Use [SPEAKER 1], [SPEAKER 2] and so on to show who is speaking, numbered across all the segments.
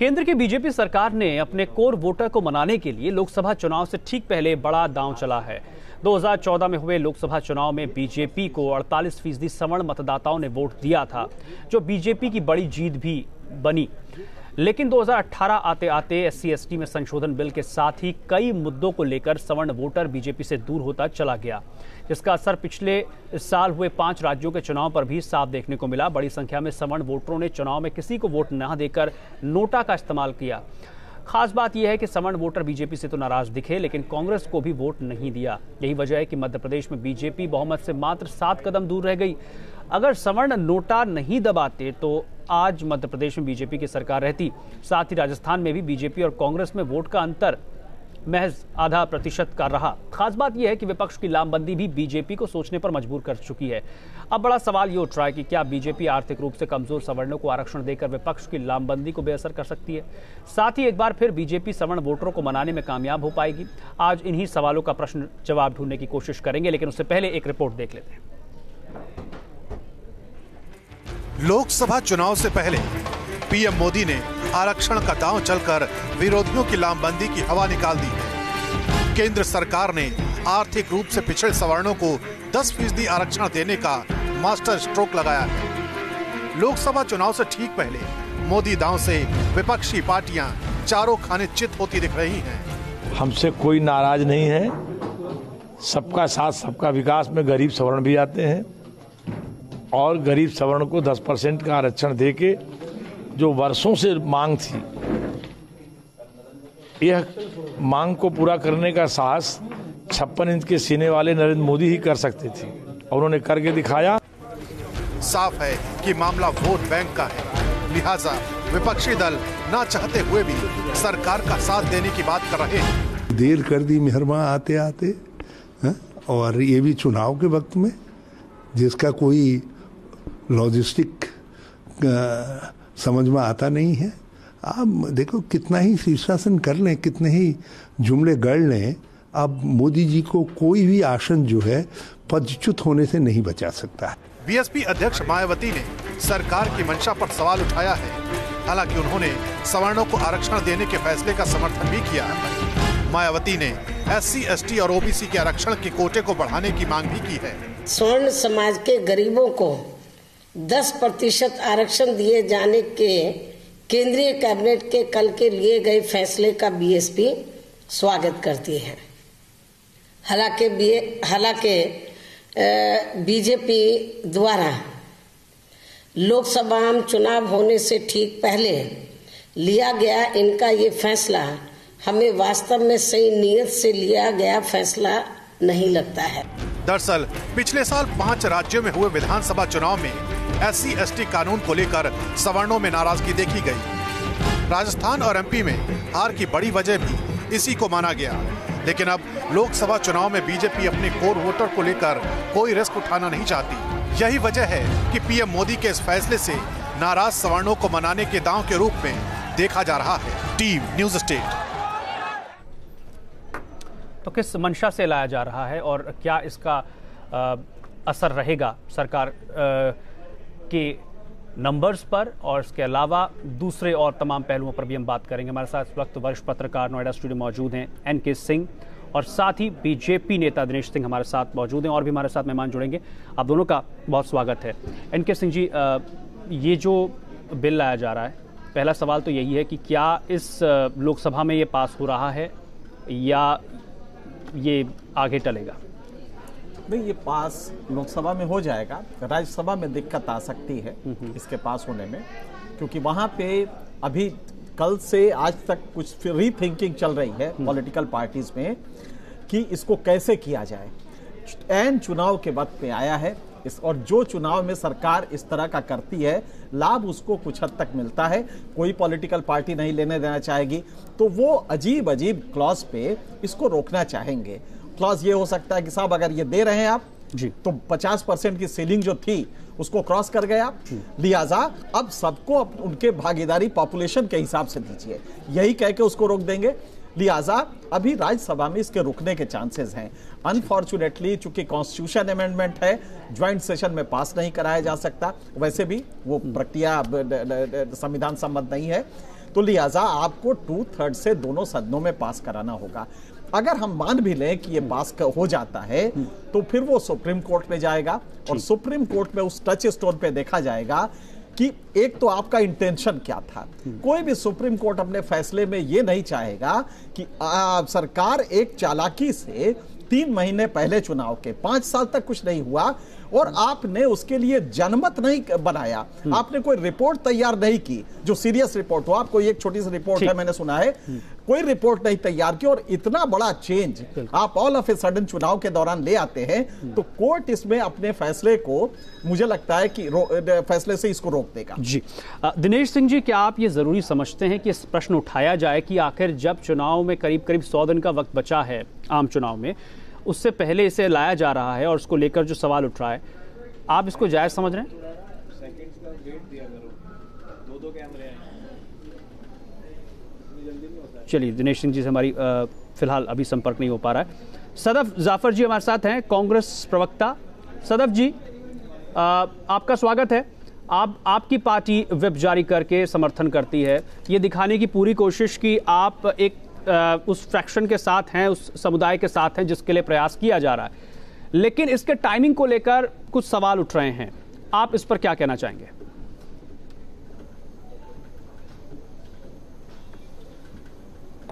[SPEAKER 1] केंद्र की बीजेपी सरकार ने अपने कोर वोटर को मनाने के लिए लोकसभा चुनाव से ठीक पहले बड़ा दांव चला है। 2014 में हुए लोकसभा चुनाव में बीजेपी को 48 फ़ीसदी सवर्ण मतदाताओं ने वोट दिया था, जो बीजेपी की बड़ी जीत भी बनी। लेकिन 2018 आते आते एस सी में संशोधन बिल के साथ ही कई मुद्दों को लेकर सवर्ण वोटर बीजेपी से दूर होता चला गया, जिसका असर पिछले साल हुए पाँच राज्यों के चुनाव पर भी साफ़ देखने को मिला। बड़ी संख्या में सवर्ण वोटरों ने चुनाव में किसी को वोट न देकर नोटा का इस्तेमाल किया। खास बात यह है कि सवर्ण वोटर बीजेपी से तो नाराज़ दिखे, लेकिन कांग्रेस को भी वोट नहीं दिया। यही वजह है कि मध्य प्रदेश में बीजेपी बहुमत से मात्र सात कदम दूर रह गई। अगर सवर्ण नोटा नहीं दबाते तो आज मध्य प्रदेश में बीजेपी की सरकार रहती। साथ ही राजस्थान में भी बीजेपी और कांग्रेस में वोट का अंतर महज आधा प्रतिशत का रहा। खास बात यह है कि विपक्ष की लामबंदी भी बीजेपी को सोचने पर मजबूर कर चुकी है। अब बड़ा सवाल ये उठ रहा है कि क्या बीजेपी आर्थिक रूप से कमज़ोर सवर्णों को आरक्षण देकर विपक्ष की लामबंदी को बेअसर कर सकती है? साथ ही एक बार फिर बीजेपी सवर्ण वोटरों को मनाने में कामयाब हो पाएगी। आज इन्हीं सवालों का प्रश्न जवाब ढूँढने की कोशिश करेंगे, लेकिन उससे पहले एक रिपोर्ट देख लेते हैं।
[SPEAKER 2] लोकसभा चुनाव से पहले पीएम मोदी ने आरक्षण का दांव चलकर विरोधियों की लामबंदी की हवा निकाल दी। है केंद्र सरकार ने आर्थिक रूप से पिछड़े सवर्णों को 10 फ़ीसदी आरक्षण देने का मास्टर स्ट्रोक लगाया है। लोकसभा चुनाव से ठीक पहले मोदी दांव से विपक्षी पार्टियाँ चारों खाने चित होती दिख रही हैं।
[SPEAKER 3] हमसे कोई नाराज़ नहीं है। सबका साथ, सबका विकास में गरीब सवर्ण भी आते हैं। और गरीब सवर्ण को 10 परसेंट का आरक्षण देके जो वर्षों से मांग थी यह मांग को पूरा करने का साहस छप्पन इंच के सीने वाले नरेंद्र मोदी ही कर सकते थे और उन्होंने करके दिखाया।
[SPEAKER 2] साफ़ है कि मामला वोट बैंक का है। लिहाजा विपक्षी दल ना चाहते हुए भी सरकार का साथ देने की बात कर रहे हैं।
[SPEAKER 4] देर कर दी मेहरमा आते आते है? और ये भी चुनाव के वक्त में जिसका कोई लॉजिस्टिक समझ में आता नहीं है। आप देखो कितना ही शीर्षासन कर लें कितने ही जुमले गढ़ लें अब मोदी जी को कोई भी आसन जो है पदच्युत होने से नहीं बचा सकता है।
[SPEAKER 2] बीएसपी अध्यक्ष मायावती ने सरकार की मंशा पर सवाल उठाया है। हालाँकि उन्होंने सवर्णों को आरक्षण देने के फैसले का समर्थन भी किया है। मायावती ने एस सी और ओबीसी के आरक्षण के कोटे को बढ़ाने की मांग भी की है।
[SPEAKER 5] स्वर्ण समाज के गरीबों को 10 प्रतिशत आरक्षण दिए जाने के केंद्रीय कैबिनेट के कल के लिए गए फैसले का बीएसपी स्वागत करती है। हालाँकि हालाँकि बीजेपी द्वारा लोकसभा चुनाव होने से ठीक पहले लिया गया इनका ये फैसला हमें वास्तव में सही नियत से लिया गया फैसला नहीं लगता है।
[SPEAKER 2] दरअसल, पिछले साल पाँच राज्यों में हुए विधानसभा चुनाव में एस सी कानून को लेकर सवर्णों में नाराज़गी देखी गई। राजस्थान और एमपी में हार की बड़ी वजह भी इसी को माना गया। लेकिन अब लोकसभा चुनाव में बीजेपी अपने कोर वोटर को लेकर कोई रिस्क उठाना नहीं चाहती। यही वजह है कि पीएम मोदी के इस फैसले से नाराज़ सवर्णों को मनाने के दांव के रूप में देखा जा रहा है। Team news state.
[SPEAKER 1] तो किस मंशा से लाया जा रहा है और क्या इसका आ, असर रहेगा? सरकार आ, के नंबर्स पर और इसके अलावा दूसरे और तमाम पहलुओं पर भी हम बात करेंगे। हमारे साथ इस वक्त वरिष्ठ पत्रकार नोएडा स्टूडियो मौजूद हैं, एन के सिंह और साथ ही बीजेपी नेता दिनेश सिंह हमारे साथ मौजूद हैं और भी हमारे साथ मेहमान जुड़ेंगे। आप दोनों का बहुत स्वागत है। एन के सिंह जी ये जो बिल लाया जा रहा है, पहला सवाल तो यही है कि क्या इस लोकसभा में ये पास हो रहा है या ये आगे टलेगा?
[SPEAKER 6] नहीं ये पास लोकसभा में हो जाएगा। राज्यसभा में दिक्कत आ सकती है इसके पास होने में क्योंकि वहाँ पे अभी कल से आज तक कुछ रीथिंकिंग चल रही है पॉलिटिकल पार्टीज़ में कि इसको कैसे किया जाए। एन चुनाव के वक्त में आया है इस और जो चुनाव में सरकार इस तरह का करती है लाभ उसको कुछ हद तक मिलता है। कोई पॉलिटिकल पार्टी नहीं लेने देना चाहेगी तो वो अजीब अजीब क्लॉज पे इसको रोकना चाहेंगे। क्लॉज ये हो सकता है कि साहब अगर ये दे रहे हैं आप जी। तो 50 परसेंट की सीलिंग जो थी उसको क्रॉस कर गया लिहाजा अब सबको उनके भागीदारी पॉपुलेशन के हिसाब से दीजिए। यही कह के उसको रोक देंगे। लिहाजा अभी राज्यसभा में इसके रुकने के चांसेस हैं। अनफॉर्चुनेटली चूँकि कॉन्स्टिट्यूशन अमेंडमेंट है ज्वाइंट सेशन में पास नहीं कराया जा सकता। वैसे भी वो प्रक्रिया संविधान सम्मत नहीं है। तो लिहाजा आपको टू थर्ड से दोनों सदनों में पास कराना होगा। अगर हम मान भी लें कि ये पास हो जाता है तो फिर वो सुप्रीम कोर्ट में जाएगा और सुप्रीम कोर्ट में उस टच स्टोन पे देखा जाएगा कि एक तो आपका इंटेंशन क्या था। कोई भी सुप्रीम कोर्ट अपने फैसले में ये नहीं चाहेगा कि आ, सरकार एक चालाकी से तीन महीने पहले चुनाव के पाँच साल तक कुछ नहीं हुआ और आपने उसके लिए जनमत नहीं बनाया। आपने कोई रिपोर्ट तैयार नहीं की जो सीरियस रिपोर्ट हो। आपको एक छोटी सी रिपोर्ट है मैंने सुना है। कोई रिपोर्ट नहीं तैयार की और इतना बड़ा चेंज आप ऑल ऑफ़ ए सडन चुनाव के दौरान ले आते हैं तो कोर्ट इसमें अपने फैसले को मुझे लगता है कि फैसले से इसको रोक देगा।
[SPEAKER 1] जी। दिनेश सिंह जी क्या आप ये ज़रूरी समझते हैं कि इस प्रश्न उठाया जाए कि आखिर जब चुनाव में करीब करीब सौ दिन का वक्त बचा है आम चुनाव में उससे पहले इसे लाया जा रहा है और उसको लेकर जो सवाल उठ रहा है आप इसको जायज़ समझ रहे हैं? चलिए दिनेश सिंह जी से हमारी फ़िलहाल अभी संपर्क नहीं हो पा रहा है। सदफ जाफ़र जी हमारे साथ हैं कांग्रेस प्रवक्ता। सदफ जी आ, आपका स्वागत है। आप आपकी पार्टी विप जारी करके समर्थन करती है। ये दिखाने की पूरी कोशिश की आप एक उस फ्रैक्शन के साथ हैं उस समुदाय के साथ हैं जिसके लिए प्रयास किया जा रहा है। लेकिन इसके टाइमिंग को लेकर कुछ सवाल उठ रहे हैं। आप इस पर क्या कहना चाहेंगे?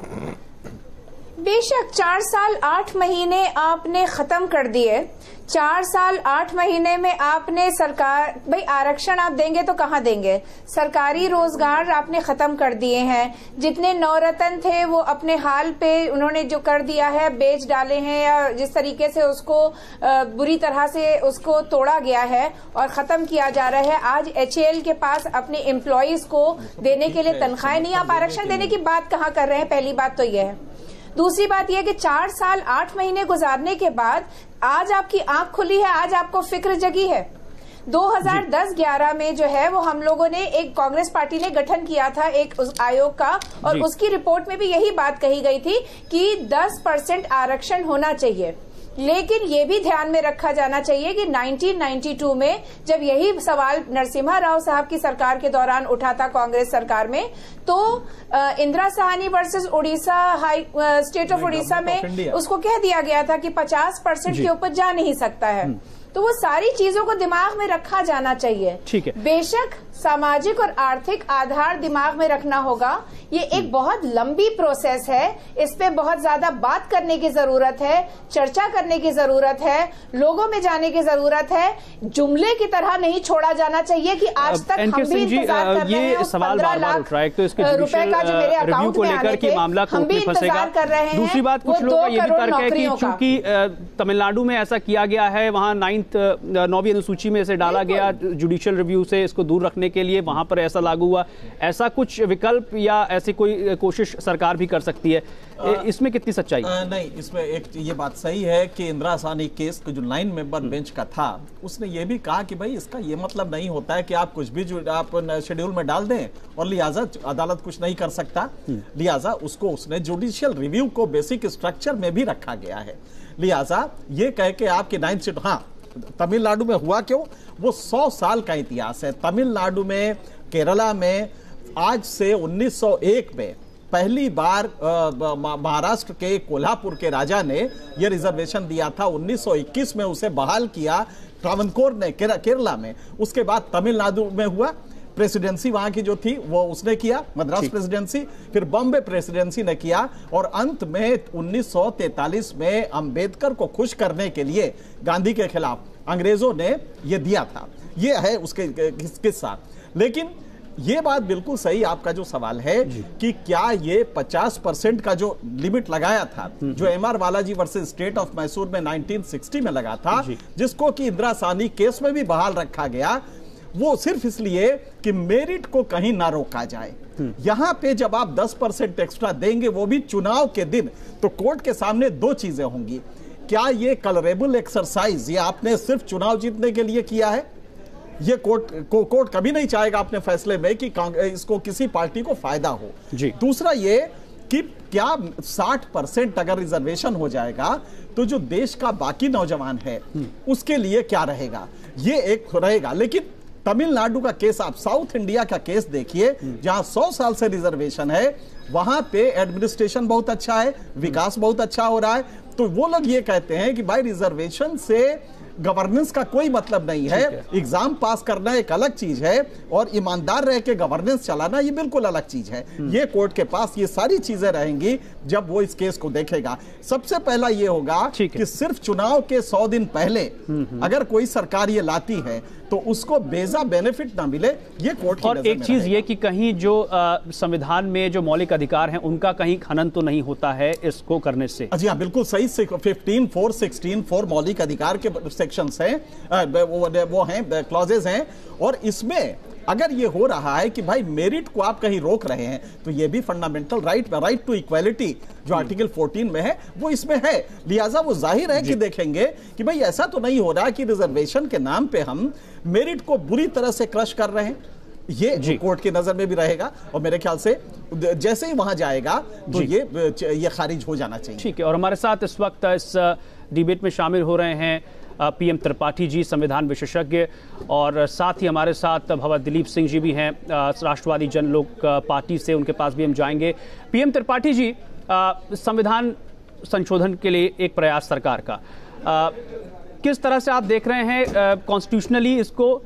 [SPEAKER 1] Mm-hmm.
[SPEAKER 7] बेशक चार साल आठ महीने आपने खत्म कर दिए। चार साल आठ महीने में आपने सरकार, भाई आरक्षण आप देंगे तो कहाँ देंगे? सरकारी रोज़गार आपने खत्म कर दिए हैं। जितने नवरत्न थे वो अपने हाल पे उन्होंने जो कर दिया है, बेच डाले हैं या जिस तरीके से उसको बुरी तरह से उसको तोड़ा गया है और खत्म किया जा रहा है। आज एचएल के पास अपने एम्प्लॉयज़ को देने के लिए तनख्वाहें नहीं, आप आरक्षण देने की बात कहाँ कर रहे हैं? पहली बात तो यह है। दूसरी बात यह कि चार साल आठ महीने गुजारने के बाद आज आपकी आँख खुली है आज आपको फ़िक्र जगी है। 2010-11 में जो है वो हम लोगों ने एक कांग्रेस पार्टी ने गठन किया था एक उस आयोग का और उसकी रिपोर्ट में भी यही बात कही गई थी कि 10 परसेंट आरक्षण होना चाहिए। लेकिन ये भी ध्यान में रखा जाना चाहिए कि 1992 में जब यही सवाल नरसिम्हा राव साहब की सरकार के दौरान उठा था कांग्रेस सरकार में तो Indira Sawhney versus Orissa high state of Orissa में उसको कह दिया गया था कि 50 परसेंट के ऊपर जा नहीं सकता है। हम्म। तो वो सारी चीज़ों को दिमाग में रखा जाना चाहिए।
[SPEAKER 1] ठीक है।
[SPEAKER 7] बेशक सामाजिक और आर्थिक आधार दिमाग में रखना होगा। ये एक हम्म। बहुत लंबी प्रोसेस है। इस पे बहुत ज़्यादा बात करने की ज़रूरत है चर्चा करने की ज़रूरत है लोगों में जाने की ज़रूरत है। जुमले की तरह नहीं छोड़ा जाना चाहिए कि आज तक हम भी इंतज़ार कर रहे हैं
[SPEAKER 1] सवाल बार बार उठ रहा है तो इसके रुपए का जो मेरे अकाउंट को लेकर के मामला
[SPEAKER 7] हम भी इंतज़ार कर रहे हैं।
[SPEAKER 1] दूसरी बात कुछ लोगों का ये भी तर्क है कि चूँकि तमिलनाडु में ऐसा किया गया है वहाँ नाइन्थ नौवीं अनुसूची में इसे डाला गया जुडिशियल रिव्यू से इसको दूर रखने करने के लिए वहाँ पर ऐसा लागू हुआ। ऐसा कुछ विकल्प या ऐसी कोई कोशिश सरकार भी कर सकती है? इसमें कितनी सच्चाई?
[SPEAKER 6] आ, नहीं इसमें एक ये बात सही है कि इंदिरा सानी केस का जो नाइन मेंबर बेंच का था उसने ये भी कहा कि भाई इसका ये मतलब नहीं होता है कि आप कुछ भी जो आप शेड्यूल में डाल दें और लिहाजा अदालत कुछ नहीं कर सकता। हम्म। लिहाजा उसको उसने जुडिशियल रिव्यू को बेसिक स्ट्रक्चर में भी रखा गया है। लिहाजा ये कह के आपके नाइन्थ सीट हाँ तमिलनाडु में हुआ क्यों? वो सौ साल का इतिहास है। तमिलनाडु में, केरला में, आज से 1901 में पहली बार महाराष्ट्र के कोल्हापुर के राजा ने यह रिजर्वेशन दिया था। 1921 में उसे बहाल किया। ट्रावनकोर ने केरला में। उसके बाद तमिलनाडु में हुआ। प्रेसिडेंसी वहाँ की जो थी वो उसने किया मद्रास प्रेसिडेंसी फिर बॉम्बे प्रेसिडेंसी ने किया और अंत में 1943 में अंबेडकर को खुश करने के लिए गांधी के खिलाफ अंग्रेज़ों ने ये दिया था। ये है उसके किस्सा लेकिन ये बात बिल्कुल सही आपका जो सवाल है कि क्या ये 50 परसेंट का जो लिमिट लगाया था हम्म, जो M R Balaji versus state of Mysore में 1960 में लगा था जिसको कि इंदिरा सानी केस में भी बहाल रखा गया वो सिर्फ़ इसलिए कि मेरिट को कहीं ना रोका जाए। यहाँ पे जब आप 10 परसेंट एक्स्ट्रा देंगे वो भी चुनाव के दिन तो कोर्ट के सामने दो चीज़ें होंगी। क्या ये कलरेबल एक्सरसाइज ये आपने सिर्फ़ चुनाव जीतने के लिए किया है? ये कोर्ट को कोर्ट कभी नहीं चाहेगा अपने फैसले में कि इसको किसी पार्टी को फ़ायदा हो।
[SPEAKER 1] जी।
[SPEAKER 6] दूसरा ये कि क्या 60 परसेंट अगर रिजर्वेशन हो जाएगा तो जो देश का बाकी नौजवान है हम्म। उसके लिए क्या रहेगा? ये एक रहेगा। लेकिन तमिलनाडु का केस आप साउथ इंडिया का केस देखिए जहाँ 100 साल से रिजर्वेशन है वहाँ पे एडमिनिस्ट्रेशन बहुत अच्छा है विकास बहुत अच्छा हो रहा है। तो वो लोग ये कहते हैं कि भाई रिजर्वेशन से गवर्नेंस का कोई मतलब नहीं है। एग्ज़ाम पास करना एक अलग चीज़ है और ईमानदार रह के गवर्नेंस चलाना ये बिल्कुल अलग चीज़ है। ये कोर्ट के पास ये सारी चीज़ें रहेंगी जब वो इस केस को देखेगा। सबसे पहला ये होगा कि सिर्फ़ चुनाव के सौ दिन पहले अगर कोई सरकार ये लाती है तो उसको बेजा बेनिफिट ना मिले ये कोर्ट
[SPEAKER 1] और एक चीज़। ये कि कहीं जो संविधान में जो मौलिक अधिकार हैं उनका कहीं खनन तो नहीं होता है इसको करने से
[SPEAKER 6] जी हाँ बिल्कुल सही फिफ्टीन फोर सिक्सटीन फोर मौलिक अधिकार के सेक्शन है वो, है हैं क्लॉजेज हैं और इसमें अगर ये हो रहा है कि भाई मेरिट को आप कहीं रोक रहे हैं तो ये भी fundamental right right to equality जो आर्टिकल 14 में है वो इसमें है। लिहाजा वो ज़ाहिर है कि देखेंगे कि भाई ऐसा तो नहीं हो रहा कि रिजर्वेशन के नाम पे हम मेरिट को बुरी तरह से क्रश कर रहे हैं। ये कोर्ट की नज़र में भी रहेगा और मेरे ख्याल से जैसे ही वहाँ जाएगा तो ये ये खारिज हो जाना चाहिए।
[SPEAKER 1] ठीक है और हमारे साथ इस वक्त इस डिबेट में शामिल हो रहे हैं पीएम त्रिपाठी जी संविधान विशेषज्ञ और साथ ही हमारे साथ भगवत दिलीप सिंह जी भी हैं। राष्ट्रवादी जन लोक पार्टी से उनके पास भी हम जाएँगे। पीएम त्रिपाठी जी संविधान संशोधन के लिए एक प्रयास सरकार का। अ, किस तरह से आप देख रहे हैं कॉन्स्टिट्यूशनली इसको अ,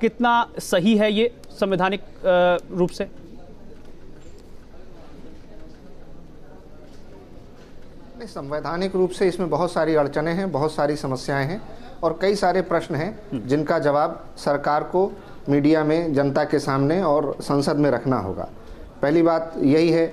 [SPEAKER 1] कितना सही है ये संवैधानिक रूप से?
[SPEAKER 8] नहीं संवैधानिक रूप से इसमें बहुत सारी अड़चने हैं बहुत सारी समस्याएँ हैं और कई सारे प्रश्न हैं जिनका जवाब सरकार को मीडिया में जनता के सामने और संसद में रखना होगा। पहली बात यही है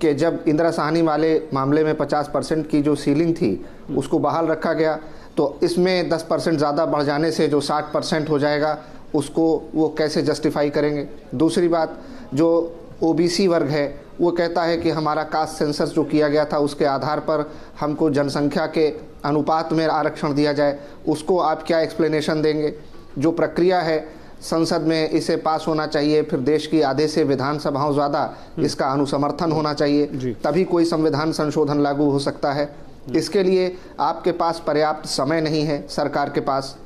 [SPEAKER 8] कि जब इंदिरा साहनी वाले मामले में 50 परसेंट की जो सीलिंग थी उसको बहाल रखा गया तो इसमें 10 परसेंट ज़्यादा बढ़ जाने से जो 60 परसेंट हो जाएगा उसको वो कैसे जस्टिफाई करेंगे? दूसरी बात जो ओबीसी वर्ग है वो कहता है कि हमारा कास्ट सेंसस जो किया गया था उसके आधार पर हमको जनसंख्या के अनुपात में आरक्षण दिया जाए उसको आप क्या एक्सप्लेनेशन देंगे? जो प्रक्रिया है संसद में इसे पास होना चाहिए फिर देश की आधे से विधानसभाओं ज़्यादा इसका अनुसमर्थन होना चाहिए। तभी कोई संविधान संशोधन लागू हो सकता है। इसके लिए आपके पास पर्याप्त समय नहीं है सरकार के पास।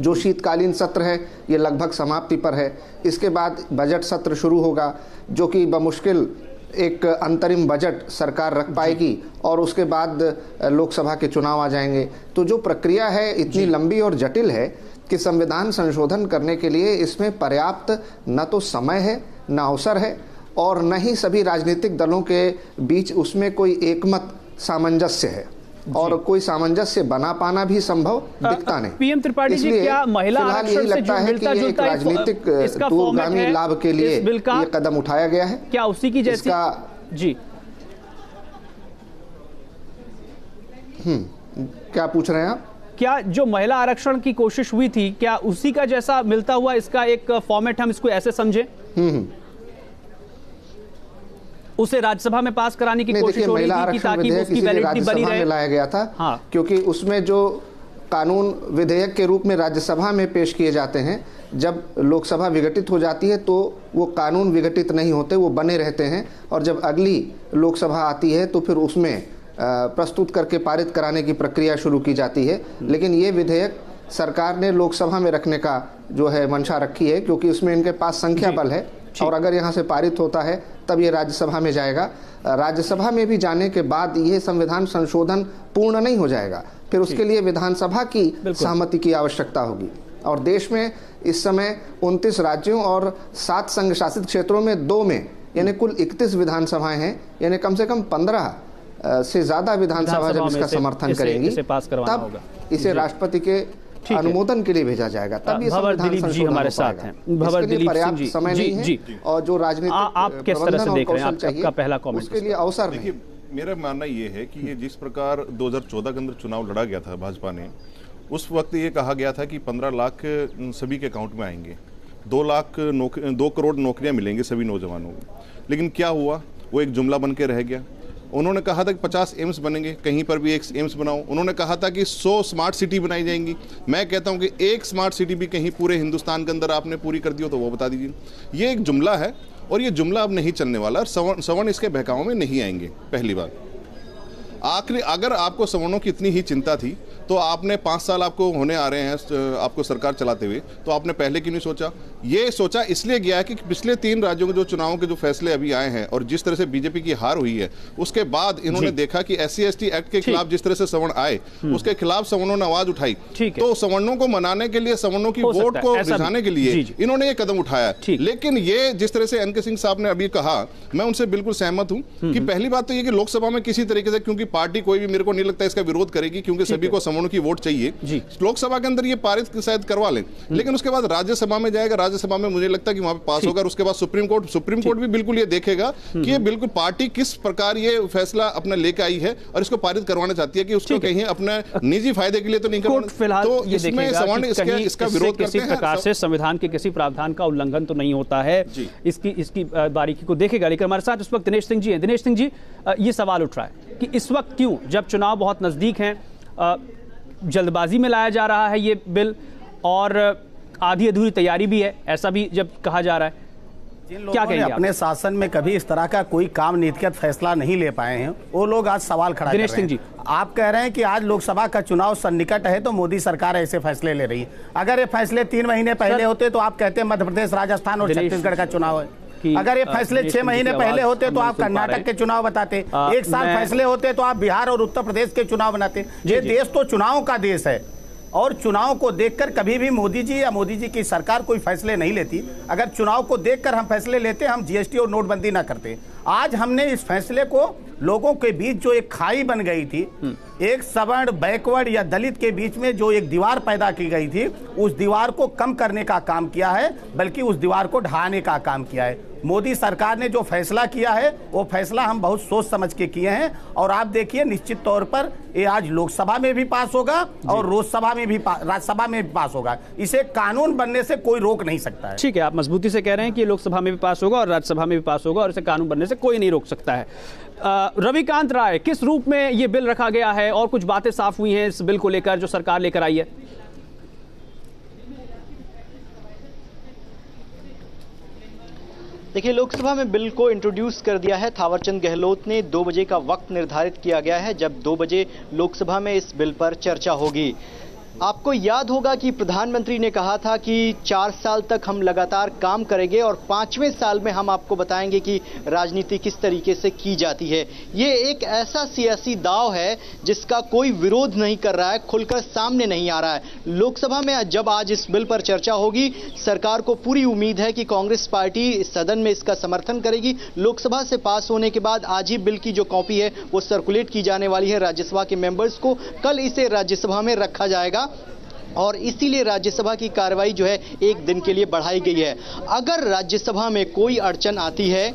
[SPEAKER 8] जो शीतकालीन सत्र है ये लगभग समाप्ति पर है। इसके बाद बजट सत्र शुरू होगा जो कि बमुश्किल एक अंतरिम बजट सरकार रख पाएगी और उसके बाद लोकसभा के चुनाव आ जाएँगे। तो जो प्रक्रिया है इतनी लंबी और जटिल है कि संविधान संशोधन करने के लिए इसमें पर्याप्त न तो समय है न अवसर है और न ही सभी राजनीतिक दलों के बीच उसमें कोई एकमत सामंजस्य है। और कोई सामंजस्य बना पाना भी संभव दिखता नहीं।
[SPEAKER 1] पीएम त्रिपाठी जी क्या महिला
[SPEAKER 8] फ़िलहाल
[SPEAKER 1] आरक्षण
[SPEAKER 8] यही
[SPEAKER 1] से
[SPEAKER 8] लगता
[SPEAKER 1] जो
[SPEAKER 8] है कि
[SPEAKER 1] मिलता
[SPEAKER 8] ये एक राजनीतिक दूरगामी लाभ के लिए ये कदम उठाया गया है।
[SPEAKER 1] क्या उसी की जैसी
[SPEAKER 8] इसका
[SPEAKER 1] जी।
[SPEAKER 8] हम्म क्या पूछ रहे हैं आप?
[SPEAKER 1] क्या जो महिला आरक्षण की कोशिश हुई थी क्या उसी का जैसा मिलता हुआ इसका एक फॉर्मेट हम इसको ऐसे समझे?
[SPEAKER 8] हम्म।
[SPEAKER 1] उसे राज्यसभा में पास कराने की कोशिश हो रही थी ताकि उसकी वैलिडिटी बनी रहे
[SPEAKER 8] में लाया गया था
[SPEAKER 1] हाँ।
[SPEAKER 8] क्योंकि उसमें जो कानून विधेयक के रूप में राज्यसभा में पेश किए जाते हैं जब लोकसभा विघटित हो जाती है तो वो कानून विघटित नहीं होते वो बने रहते हैं और जब अगली लोकसभा आती है तो फिर उसमें प्रस्तुत करके पारित कराने की प्रक्रिया शुरू की जाती है। लेकिन ये विधेयक सरकार ने लोकसभा में रखने का जो है मंशा रखी है क्योंकि उसमें इनके पास संख्या बल है। और अगर यहाँ से पारित होता है तब ये राज्यसभा में जाएगा। राज्यसभा में भी जाने के बाद ये संविधान संशोधन पूर्ण नहीं हो जाएगा। फिर उसके लिए विधानसभा की सहमति की आवश्यकता होगी। और देश में इस समय 29 राज्यों और सात संघ शासित क्षेत्रों में दो में यानी कुल 31 विधानसभाएँ हैं यानी कम से कम 15 अ, से ज़्यादा विधानसभा जब इसका समर्थन करेंगी तब इसे राष्ट्रपति के। अनुमोदन के लिए भेजा जाएगा तब ये
[SPEAKER 1] भंवर दिलीप जी हमारे साथ हैं। भंवर दिलीप सिंह जी।
[SPEAKER 8] समय
[SPEAKER 1] जी,
[SPEAKER 8] नहीं है
[SPEAKER 1] जी।
[SPEAKER 8] और जो राजनीतिक
[SPEAKER 1] आ- आप किस तरह से देख रहे हैं?
[SPEAKER 8] कौशल
[SPEAKER 1] आप-
[SPEAKER 8] चाहिए,
[SPEAKER 1] आपका पहला comment
[SPEAKER 8] उसके लिए अवसर नहीं
[SPEAKER 9] देखिए मेरा मानना ये है कि ये जिस प्रकार 2014 के अंदर चुनाव लड़ा गया था भाजपा ने उस वक्त ये कहा गया था कि 15 लाख सभी के अकाउंट में आएँगे दो लाख नौक दो करोड़ नौकरियाँ मिलेंगे सभी नौजवानों को लेकिन क्या हुआ वो एक जुमला बन के रह गया उन्होंने कहा था कि 50 एम्स बनेंगे, कहीं पर भी एक एम्स बनाओ। उन्होंने कहा था कि 100 स्मार्ट सिटी बनाई जाएँगी। मैं कहता हूँ कि एक स्मार्ट सिटी भी कहीं पूरे हिंदुस्तान के अंदर आपने पूरी कर दी हो तो वो बता दीजिए। ये एक जुमला है और ये जुमला अब नहीं चलने वाला, और सवर्ण इसके बहकावों में नहीं आएँगे, पहली बार आखिरी, अगर आपको सवर्णों की इतनी ही चिंता थी तो आपने पाँच साल आपको होने आ रहे हैं आपको सरकार चलाते हुए। तो आपने पहले क्यों नहीं सोचा? ये सोचा इसलिए गया है कि पिछले तीन राज्यों के जो चुनावों के जो फैसले अभी आए हैं और जिस तरह से बीजेपी की हार हुई है उसके बाद इन्होंने देखा कि एस सी एक्ट के खिलाफ जिस तरह से सवर्ण आए उसके खिलाफ सवर्णों ने आवाज़ उठाई। तो सवर्णों को मनाने के लिए सवर्णों की वोट को रिझाने के लिए इन्होंने ये कदम उठाया। लेकिन ये जिस तरह से एन के सिंह साहब ने अभी कहा मैं उनसे बिल्कुल सहमत हूँ कि पहली बात तो ये कि लोकसभा में किसी तरीके से क्योंकि पार्टी कोई भी मेरे को नहीं लगता इसका विरोध करेगी क्योंकि सभी को सवर्णों की वोट चाहिए। लोकसभा के अंदर ये पारित शायद करवा लें। लेकिन उसके बाद राज्यसभा में जाएगा राज्यसभा में मुझे लगता है कि वहाँ पर पास होगा उसके बाद सुप्रीम कोर्ट सुप्रीम कोर्ट भी बिल्कुल ये देखेगा कि ये बिल्कुल पार्टी किस प्रकार ये फैसला अपना लेकर आई है और इसको पारित करवाना चाहती है कि उसको कहीं अपने निजी फ़ायदे के लिए तो नहीं
[SPEAKER 1] फ़िलहाल तो देखेगा कि इसका विरोध किसी प्रकार से संविधान के किसी प्रावधान का उल्लंघन तो नहीं होता है। इसकी इसकी बारीकी को देखेगा। लेकिन हमारे साथ इस वक्त दिनेश सिंह जी हैं। दिनेश सिंह जी ये सवाल उठ रहा है कि इस वक्त क्यों जब चुनाव बहुत नज़दीक हैं जल्दबाजी में लाया जा रहा है ये बिल और आधी अधूरी तैयारी भी है ऐसा भी जब कहा जा रहा है।
[SPEAKER 10] जिन लोगों ने अपने शासन में कभी इस तरह का कोई काम नीतिगत फैसला नहीं ले पाए हैं वो लोग आज सवाल खड़ा दिनेश सिंह जी। आप कह रहे हैं कि आज लोकसभा का चुनाव सन्निकट है तो मोदी सरकार ऐसे फैसले ले रही है। अगर ये फैसले तीन महीने पहले होते तो आप कहते हैं मध्य प्रदेश राजस्थान और छत्तीसगढ़ का चुनाव है। अगर ये फैसले छह महीने पहले होते तो आप कर्नाटक के चुनाव बताते। एक साल फैसले होते तो आप बिहार और उत्तर प्रदेश के चुनाव बनाते। ये देश तो चुनाव का देश है। और चुनाव को देखकर कभी भी मोदी जी या मोदी जी की सरकार कोई फैसले नहीं लेती। अगर चुनाव को देखकर हम फैसले लेते हम जीएसटी और नोटबंदी ना करते। आज हमने इस फैसले को लोगों के बीच जो एक खाई बन गई थी हम्म। एक सवर्ण बैकवर्ड या दलित के बीच में जो एक दीवार पैदा की गई थी उस दीवार को कम करने का काम किया है बल्कि उस दीवार को ढहाने का काम किया है। मोदी सरकार ने जो फैसला किया है वो फैसला हम बहुत सोच समझ के किए हैं और आप देखिए निश्चित तौर पर ये आज लोकसभा में भी पास होगा और रोजसभा में भी राज्यसभा में भी पास होगा। इसे कानून बनने से कोई रोक नहीं सकता है।
[SPEAKER 1] ठीक है आप मजबूती से कह रहे हैं कि लोकसभा में भी पास होगा और राज्यसभा में भी पास होगा और इसे कानून बनने से कोई नहीं रोक सकता है। रविकांत राय, किस रूप में ये बिल रखा गया है और कुछ बातें साफ़ हुई हैं इस बिल को लेकर जो सरकार लेकर आई है?
[SPEAKER 11] देखिए, लोकसभा में बिल को इंट्रोड्यूस कर दिया है। थावरचंद गहलोत ने दो बजे का वक्त निर्धारित किया गया है, जब दो बजे लोकसभा में इस बिल पर चर्चा होगी। आपको याद होगा कि प्रधानमंत्री ने कहा था कि चार साल तक हम लगातार काम करेंगे और पाँचवें साल में हम आपको बताएँगे कि राजनीति किस तरीके से की जाती है। ये एक ऐसा सियासी दाव है जिसका कोई विरोध नहीं कर रहा है, खुलकर सामने नहीं आ रहा है। लोकसभा में जब आज इस बिल पर चर्चा होगी, सरकार को पूरी उम्मीद है कि कांग्रेस पार्टी सदन में इसका समर्थन करेगी। लोकसभा से पास होने के बाद आज ही बिल की जो कॉपी है, वो सर्कुलेट की जाने वाली है राज्यसभा के मेंबर्स को। कल इसे राज्यसभा में रखा जाएगा। और इसीलिए राज्यसभा की कार्रवाई जो है एक दिन के लिए बढ़ाई गई है। अगर राज्यसभा में कोई अड़चन आती है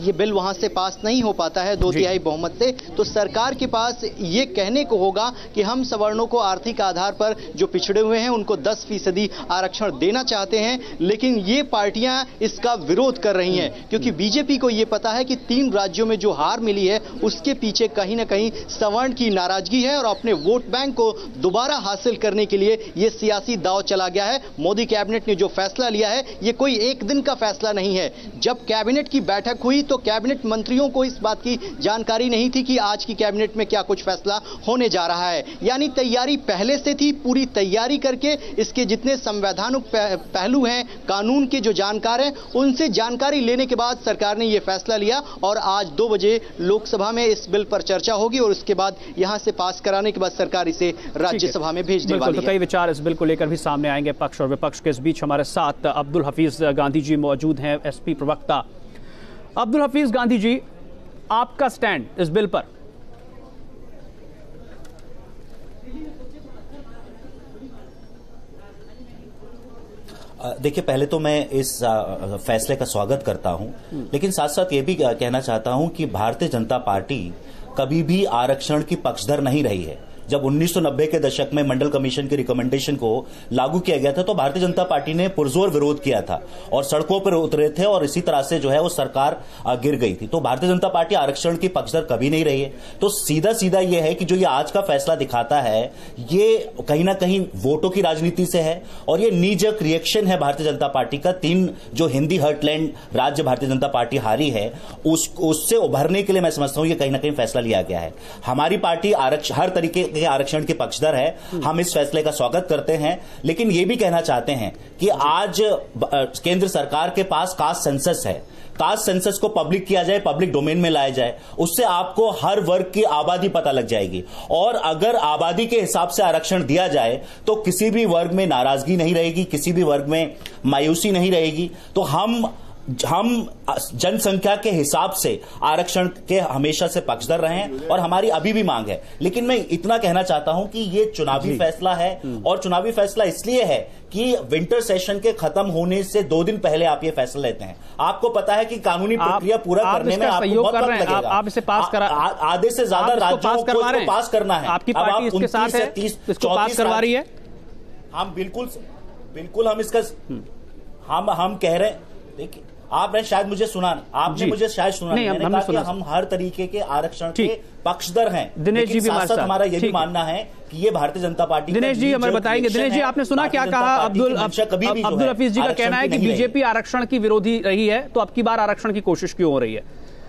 [SPEAKER 11] ये बिल वहाँ से पास नहीं हो पाता है दो तिहाई बहुमत से। तो सरकार के पास ये कहने को होगा कि हम सवर्णों को आर्थिक आधार पर जो पिछड़े हुए हैं उनको 10 फ़ीसदी आरक्षण देना चाहते हैं लेकिन ये पार्टियाँ इसका विरोध कर रही हैं क्योंकि बीजेपी को ये पता है कि तीन राज्यों में जो हार मिली है उसके पीछे कहीं ना कहीं सवर्ण की नाराज़गी है और अपने वोट बैंक को दोबारा हासिल करने के लिए ये सियासी दाव चला गया है। मोदी कैबिनेट ने जो फैसला लिया है ये कोई एक दिन का फैसला नहीं है। जब कैबिनेट की बैठक हुई तो कैबिनेट मंत्रियों को इस बात की जानकारी नहीं थी कि आज की कैबिनेट में क्या कुछ फैसला होने जा रहा है। यानी तैयारी पहले से थी पूरी तैयारी करके इसके जितने संवैधानिक पहलू हैं कानून के जो जानकार हैं उनसे जानकारी लेने के बाद सरकार ने यह फैसला लिया और आज दो बजे लोकसभा में इस बिल पर चर्चा होगी और उसके बाद यहाँ से पास कराने के बाद सरकार इसे राज्यसभा में भेज देगी
[SPEAKER 1] तो कई विचार इस बिल को लेकर भी सामने आएँगे पक्ष और विपक्ष के इस बीच हमारे साथ अब्दुल हफीज गांधी जी मौजूद हैं एसपी प्रवक्ता। अब्दुल हफीज गांधी जी, आपका स्टैंड इस बिल पर।
[SPEAKER 12] देखिए, पहले तो मैं इस फैसले का स्वागत करता हूँ। लेकिन साथ साथ ये भी कहना चाहता हूँ कि भारतीय जनता पार्टी कभी भी आरक्षण की पक्षधर नहीं रही है। जब 1990 के दशक में मंडल कमीशन के रिकमेंडेशन को लागू किया गया था तो भारतीय जनता पार्टी ने पुरजोर विरोध किया था और सड़कों पर उतरे थे और इसी तरह से जो है वो सरकार गिर गई थी। तो भारतीय जनता पार्टी आरक्षण की पक्षधर कभी नहीं रही है। तो सीधा सीधा यह है कि जो ये आज का फैसला दिखाता है, ये कहीं ना कहीं वोटों की राजनीति से है और ये नीजक रिएक्शन है भारतीय जनता पार्टी का। तीन जो हिंदी हर्टलैंड राज्य भारतीय जनता पार्टी हारी है, उस, उससे उभरने के लिए मैं समझता हूँ ये कहीं ना कहीं फैसला लिया गया है। हमारी पार्टी आरक्षण हर तरीके के आरक्षण के पक्षधर है। हम इस फैसले का स्वागत करते हैं। लेकिन ये भी कहना चाहते हैं कि आज केंद्र सरकार के पास कास्ट सेंसस है। कास्ट सेंसस को पब्लिक किया जाए पब्लिक डोमेन में लाया जाए उससे आपको हर वर्ग की आबादी पता लग जाएगी। और अगर आबादी के हिसाब से आरक्षण दिया जाए तो किसी भी वर्ग में नाराज़गी नहीं रहेगी किसी भी वर्ग में मायूसी नहीं रहेगी। तो हम हम जनसंख्या के हिसाब से आरक्षण के हमेशा से पक्षधर रहे हैं और हमारी अभी भी मांग है। लेकिन मैं इतना कहना चाहता हूँ कि ये चुनावी फैसला है और चुनावी फैसला इसलिए है कि विंटर सेशन के खत्म होने से दो दिन पहले आप ये फैसला लेते हैं। आपको पता है कि कानूनी प्रक्रिया पूरा करने में आपको बहुत वक्त लगेगा।
[SPEAKER 1] आप इसे पास करा
[SPEAKER 12] आधे से ज़्यादा राज्यों को पास करना है।
[SPEAKER 1] आपकी पार्टी इसके साथ है? इसको पास करवा रही है?
[SPEAKER 12] हम बिल्कुल बिल्कुल हम इसका हम हम कह रहे हैं देखिए आपने शायद मुझे सुना आपने मुझे शायद सुना नहीं, मैंने कहा सुना। कि हम हर तरीके के आरक्षण के पक्षधर हैं।
[SPEAKER 1] दिनेश जी भी
[SPEAKER 12] साथ साथ। हमारा ये भी मानना है कि ये भारतीय जनता पार्टी
[SPEAKER 1] दिनेश जी हमें बताएँगे। दिनेश जी आपने सुना क्या कहा? अब्दुल अब्दुल हफीज जी का कहना है कि बीजेपी आरक्षण की विरोधी रही है तो अब की बार आरक्षण की कोशिश क्यों हो रही है?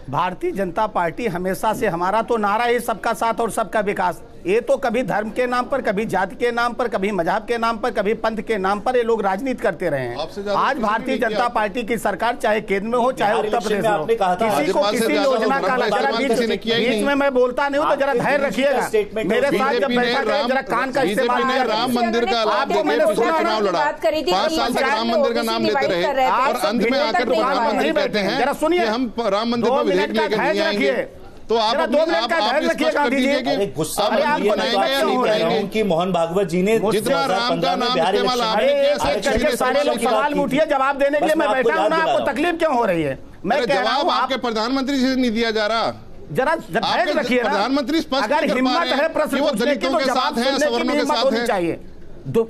[SPEAKER 10] भारतीय जनता पार्टी हमेशा से हमारा तो नारा है सबका साथ और सबका विकास। ये तो कभी धर्म के नाम पर कभी जाति के नाम पर कभी मज़हब के नाम पर कभी पंथ के नाम पर ये लोग राजनीति करते रहे हैं। आज भारतीय जनता पार्टी की सरकार चाहे केंद्र में हो चाहे उत्तर प्रदेश में हो। किसी को किसी योजना का जरा बीच में मैं बोलता नहीं हूँ तो जरा धैर्य रखिएगा। मेरे साथ जब बैठा जाए जरा कान का इस्तेमाल
[SPEAKER 13] राम मंदिर का आपको मैंने चुनाव लड़ा। पाँच साल तक राम मंदिर का नाम लेते रहे। और अंत में आकर राम मंदिर कहते हैं जरा सुनिए। हम राम मंदिर को विधेयक लेकर नहीं आएँगे तो आप
[SPEAKER 10] दो मिनट का धैर्य रखिए गांधी जी
[SPEAKER 12] गुस्सा कि मोहन भागवत जी ने
[SPEAKER 13] जितना राम का नाम इस्तेमाल आपने
[SPEAKER 10] सारे लोग सवाल उठिए जवाब देने के लिए मैं बैठा हूँ ना आपको तकलीफ़ क्यों हो रही है?
[SPEAKER 13] मैं जवाब आपके प्रधानमंत्री से नहीं दिया जा रहा।
[SPEAKER 10] जरा धैर्य रखिए
[SPEAKER 13] प्रधानमंत्री स्पष्ट
[SPEAKER 10] अगर हिम्मत है प्रश्न पूछने की तो जवाब सुनने की हिम्मत होनी चाहिए।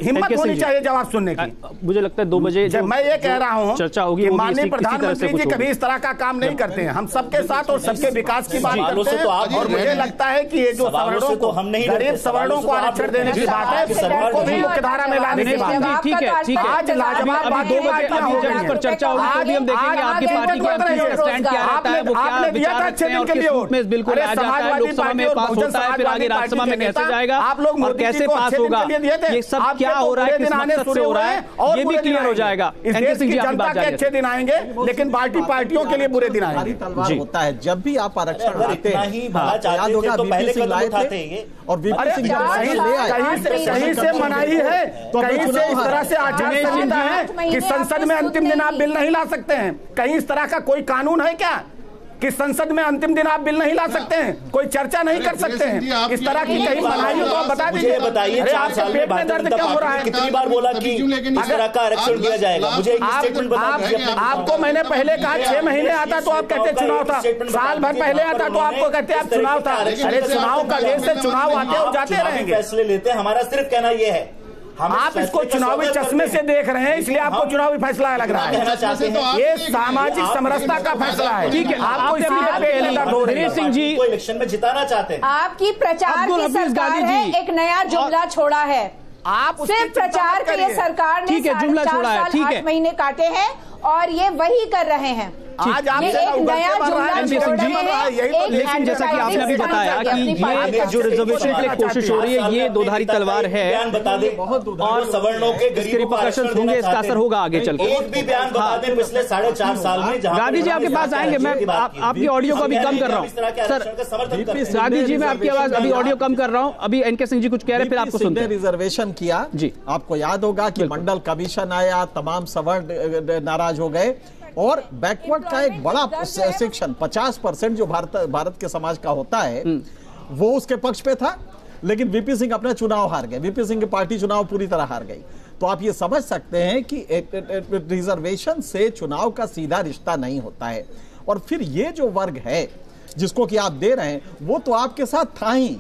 [SPEAKER 10] हिम्मत होनी चाहिए जवाब सुनने की।
[SPEAKER 1] मुझे लगता है दो बजे
[SPEAKER 10] जब मैं ये कह रहा हूँ
[SPEAKER 1] चर्चा होगी
[SPEAKER 10] माननीय प्रधानमंत्री जी कभी इस तरह का काम नहीं करते हैं। हम सबके साथ और सबके विकास की बात करते हैं और मुझे लगता है कि ये जो सवर्णों को हम नहीं गरीब सवर्णों को आरक्षण देने की बात है। को भी मुख्य धारा में लाने की बात है।
[SPEAKER 1] ठीक है ठीक है।
[SPEAKER 10] आज लाजवाब बातें
[SPEAKER 1] पर चर्चा होगी तो भी हम देखेंगे आपकी पार्टी का स्टैंड क्या रहता है वो क्या
[SPEAKER 10] दिया था छह दिन के लिए
[SPEAKER 1] में बिल्कुल आ जाता है लोकसभा में पास होता है फिर आगे राज्यसभा में कैसे जाएगा
[SPEAKER 10] आप लोग
[SPEAKER 1] और कैसे पास होगा ये सब क्या हो रहा है?
[SPEAKER 10] दिन आने शुरू हो रहा है? और
[SPEAKER 1] ये भी क्लियर हो जाएगा।
[SPEAKER 10] जनता के अच्छे दिन आएँगे लेकिन पार्टी पार्टियों के लिए बुरे दिन आएँगे।
[SPEAKER 6] तलवार होता है। जब भी आप आरक्षण आते
[SPEAKER 12] हैं याद होगा वीपी सिंह लाए थे
[SPEAKER 6] और सिंह
[SPEAKER 10] कहीं से कहीं से मनाही है? कहीं से इस तरह से आचार संहिता है कि संसद में अंतिम दिन आप बिल नहीं ला सकते हैं? कहीं इस तरह का कोई कानून है क्या? कि संसद में अंतिम दिन आप बिल नहीं ला सकते हैं। कोई चर्चा नहीं कर सकते हैं। इस तरह की कहीं मनाही तो आप बता दीजिए।
[SPEAKER 12] बताइए में पेट दर्द क्या हो रहा है? कितनी बार बोला कि इस तरह का आरक्षण दिया जाएगा? मुझे
[SPEAKER 10] आपको मैंने पहले कहा छह महीने आता तो आप कहते चुनाव था। साल भर पहले आता तो आपको कहते आप चुनाव था। अरे चुनाव का देश से चुनाव आते और जाते रहेंगे।
[SPEAKER 12] फैसले लेते हमारा सिर्फ़ कहना यह है
[SPEAKER 10] आप इसको चुनावी चश्मे से देख रहे हैं इसलिए आपको चुनावी फैसला लग रहा है। ये सामाजिक समरसता का फैसला है।
[SPEAKER 1] ठीक है आपको इसलिए
[SPEAKER 12] सिंह जी इलेक्शन में जिताना चाहते हैं?
[SPEAKER 7] आपकी प्रचार की सरकार है एक नया जुमला छोड़ा है।
[SPEAKER 10] आप
[SPEAKER 7] सिर्फ़ प्रचार के लिए सरकार ने जुमला छोड़ा है ठीक है। महीने काटे हैं और ये वही कर रहे हैं।
[SPEAKER 10] आज आप
[SPEAKER 7] नया
[SPEAKER 1] लेकिन जैसा कि आपने अभी बताया कि ये जो रिजर्वेशन के लिए कोशिश हो रही है ये दोधारी तलवार है।
[SPEAKER 12] और सवर्णों के
[SPEAKER 1] इसके रिपोर्टेशन होंगे इसका असर होगा आगे चल
[SPEAKER 12] एक भी बयान बता दें पिछले साढ़े चार साल में
[SPEAKER 1] गांधी जी आपके पास आएँगे मैं आपकी ऑडियो को अभी कम कर रहा हूँ। सर गांधी जी मैं आपकी आवाज़ अभी ऑडियो कम कर रहा हूँ। अभी एनके सिंह जी कुछ कह रहे हैं फिर आपको सुनते
[SPEAKER 6] रिजर्वेशन किया।
[SPEAKER 1] जी।
[SPEAKER 6] आपको याद होगा कि मंडल कमीशन आया तमाम सवर्ण नाराज़ हो गए और बैकवर्ड का एक बड़ा सेक्शन 50 परसेंट जो भारत भारत के समाज का होता है हम्म। वो उसके पक्ष पे था लेकिन वीपी सिंह अपना चुनाव हार गए। वीपी सिंह की पार्टी चुनाव पूरी तरह हार गई। तो आप ये समझ सकते हैं कि रिजर्वेशन से चुनाव का सीधा रिश्ता नहीं होता है। और फिर ये जो वर्ग है जिसको कि आप दे रहे हैं वो तो आपके साथ था ही।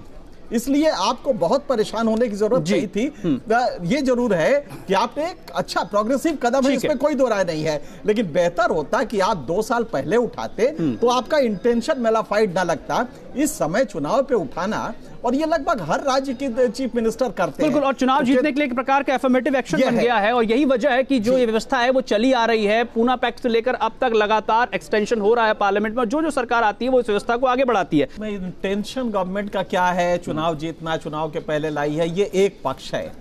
[SPEAKER 6] इसलिए आपको बहुत परेशान होने की ज़रूरत नहीं थी। हम्म। ये ज़रूर है कि आपने एक अच्छा प्रोग्रेसिव कदम है इसमें कोई दो राय नहीं है। लेकिन बेहतर होता कि आप दो साल पहले उठाते हम्म। तो आपका इंटेंशन मेला मेलाफाइड ना लगता। इस समय चुनाव पे उठाना और ये लगभग हर राज्य के चीफ मिनिस्टर करते
[SPEAKER 1] बिल्कुल और चुनाव जीतने के लिए एक प्रकार का एफर्मेटिव एक्शन बन गया है और यही वजह है कि जो ये व्यवस्था है वो चली आ रही है। पूना पैक्ट से लेकर अब तक लगातार एक्सटेंशन हो रहा है पार्लियामेंट में जो जो सरकार आती है वो इस व्यवस्था को आगे बढ़ाती है।
[SPEAKER 6] इंटेंशन गवर्नमेंट का क्या है? चुनाव चुनाव जीतना चुनाव के पहले लाई है ये एक पक्ष है।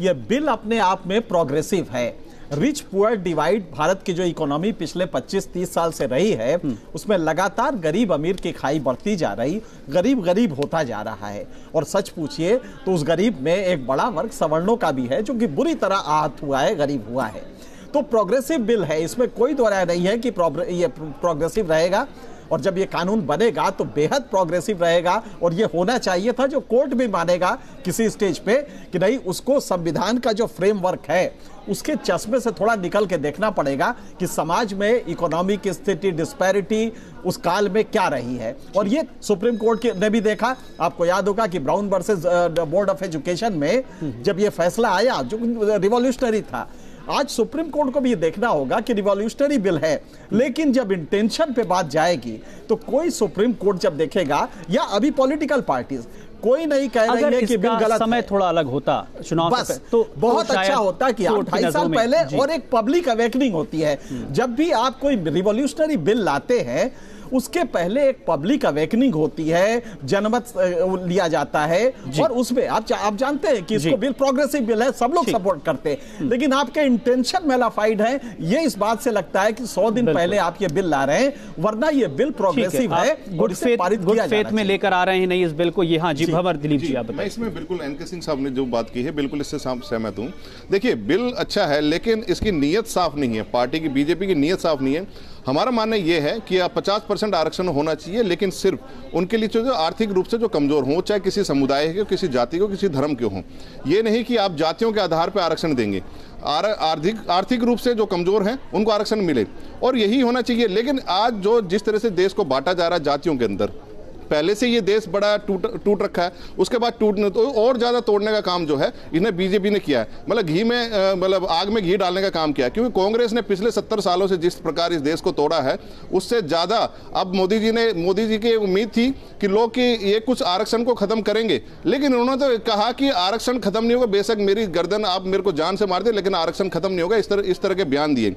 [SPEAKER 6] ये बिल अपने आप में प्रोग्रेसिव है। रिच पुअर डिवाइड भारत की जो इकोनॉमी पिछले 25-30 साल से रही है उसमें लगातार गरीब अमीर की खाई बढ़ती जा रही गरीब गरीब होता जा रहा है। और सच पूछिए तो उस गरीब में एक बड़ा वर्ग सवर्णों का भी है जो कि बुरी तरह आहत हुआ है गरीब हुआ है। तो प्रोग्रेसिव बिल है इसमें कोई दो नहीं है कि ये प्रोग्रेसिव रहेगा। और जब ये कानून बनेगा तो बेहद प्रोग्रेसिव रहेगा और ये होना चाहिए था जो कोर्ट भी मानेगा किसी स्टेज पे कि नहीं, उसको संविधान का जो फ्रेमवर्क है, उसके चश्मे से थोड़ा निकल के देखना पड़ेगा कि समाज में इकोनॉमी की स्थिति डिस्पैरिटी उस काल में क्या रही है। और ये सुप्रीम कोर्ट ने भी देखा। आपको याद होगा कि Brown versus board of education में जब ये फैसला आया, जो रिवॉल्यूशनरी था आज सुप्रीम कोर्ट को भी ये देखना होगा कि रिवॉल्यूशनरी बिल है लेकिन जब इंटेंशन पे बात जाएगी तो कोई सुप्रीम कोर्ट जब देखेगा या अभी पॉलिटिकल पार्टीज़ कोई नहीं कह रही है कि बिल गलत
[SPEAKER 1] समय। थोड़ा अलग होता चुनाव
[SPEAKER 6] बस तो बहुत तो अच्छा होता कि आप ढाई साल पहले और एक पब्लिक अवेकनिंग होती है हम्म। जब भी आप कोई रिवोल्यूशनरी बिल लाते हैं उसके पहले एक पब्लिक अवेकनिंग होती है जनमत लिया जाता है। और उसमें आप आप जानते हैं कि इसको बिल प्रोग्रेसिव बिल है सब लोग सपोर्ट करते हैं। हम्म। लेकिन आपके इंटेंशन मेलाफाइड है ये इस बात से लगता है कि सौ दिन पहले आप ये बिल ला रहे हैं वरना ये बिल प्रोग्रेसिव है
[SPEAKER 1] गुड फेथ गुड फेथ में लेकर आ रहे हैं नहीं इस बिल को। ये हाँ जी भवर दिलीप जी आप
[SPEAKER 9] मैं इसमें बिल्कुल एनके सिंह साहब ने जो बात की है बिल्कुल इससे सहमत हूँ। देखिए बिल अच्छा है लेकिन इसकी नीयत साफ़ नहीं है पार्टी की बीजेपी की नीयत साफ़ नहीं है। हमारा मानना यह है कि पचास परसेंट आरक्षण होना चाहिए, लेकिन सिर्फ़ उनके लिए जो आर्थिक रूप से जो कमज़ोर हों, चाहे किसी समुदाय के किसी जाति के किसी धर्म के हों, ये नहीं कि आप जातियों के आधार पर आरक्षण देंगे। आर्थिक आर्थिक रूप से जो कमज़ोर हैं, उनको आरक्षण मिले, और यही होना चाहिए। लेकिन आज जो जिस तरह से देश को बांटा जा रहा है जातियों के अंदर पहले से ये देश बड़ा टूट टूट रखा है। उसके बाद टूटने तो और ज़्यादा तोड़ने का काम जो है, इन्हें बीजेपी ने किया है। मतलब घी में मतलब आग में घी डालने का काम किया क्योंकि कांग्रेस ने पिछले सत्तर सालों से जिस प्रकार इस देश को तोड़ा है, उससे ज़्यादा अब मोदी जी ने, मोदी जी की उम्मीद थी कि लोग कि ये कुछ आरक्षण को खत्म करेंगे। लेकिन उन्होंने तो कहा कि आरक्षण खत्म नहीं होगा, बेशक मेरी गर्दन आप मेरे को जान से मार दे, लेकिन आरक्षण खत्म नहीं होगा। इस तरह इस तरह के बयान दिए।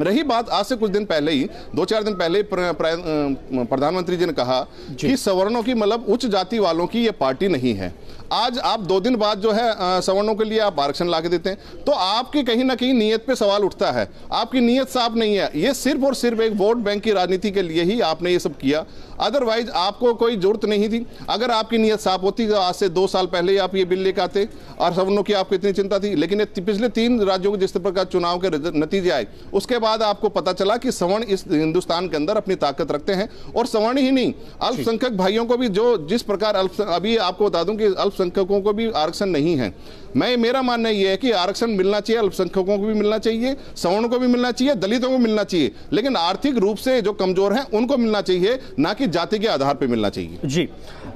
[SPEAKER 9] रही बात आज से कुछ दिन पहले ही दो चार दिन पहले प्रधानमंत्री जी ने कहा कि सवर्णों की मतलब उच्च जाति वालों की ये पार्टी नहीं है। आज आप दो दिन बाद जो है सवर्णों के लिए आप आरक्षण ला के देते हैं। तो आपकी कहीं ना कहीं नीयत पे सवाल उठता है। आपकी नीयत साफ़ नहीं है। ये सिर्फ़ और सिर्फ़ एक वोट बैंक की राजनीति के लिए ही आपने ये सब किया। अदरवाइज़ आपको कोई ज़रूरत नहीं थी। अगर आपकी नीयत साफ़ होती तो आज से दो साल पहले ही आप ये बिल लेकर आते और सवर्णों की आपको इतनी चिंता थी। लेकिन पिछले तीन राज्यों के जिस प्रकार चुनाव के नतीजे आए उसके बाद आपको पता चला कि सवर्ण इस हिंदुस्तान के अंदर अपनी ताकत रखते हैं। और सवर्ण ही नहीं अल्पसंख्यक भाइयों को भी जो जिस प्रकार अल्प अभी आपको बता दूँ कि अल्पसंख्यकों को भी आरक्षण नहीं है। मैं, मेरा मानना यह है कि आरक्षण मिलना चाहिए, अल्पसंख्यकों को भी मिलना चाहिए, सवर्ण को भी मिलना चाहिए, दलितों को मिलना चाहिए, लेकिन आर्थिक रूप से जो कमज़ोर हैं, उनको मिलना चाहिए, ना कि जाति के आधार पर मिलना चाहिए।
[SPEAKER 1] जी।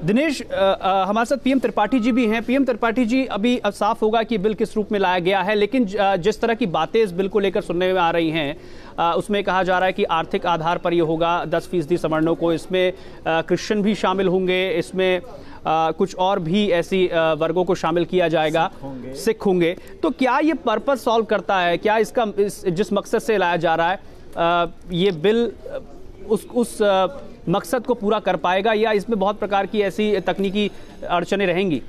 [SPEAKER 1] दिनेश हमारे साथ पीएम त्रिपाठी जी भी हैं। पीएम त्रिपाठी जी, अभी अब साफ़ होगा कि बिल किस रूप में लाया गया है, लेकिन जिस तरह की बातें इस बिल को लेकर सुनने में आ रही हैं उसमें कहा जा रहा है कि आर्थिक आधार पर यह होगा, दस फ़ीसदी सवर्णों को, इसमें क्रिश्चियन भी शामिल होंगे, इसमें आ, कुछ और भी ऐसी वर्गों को शामिल किया जाएगा। सिख होंगे। तो क्या ये पर्पज सॉल्व करता है? क्या इसका इस, जिस मकसद से लाया जा रहा है आ, ये बिल उस उस मकसद को पूरा कर पाएगा या इसमें बहुत प्रकार की ऐसी तकनीकी अड़चने रहेंगी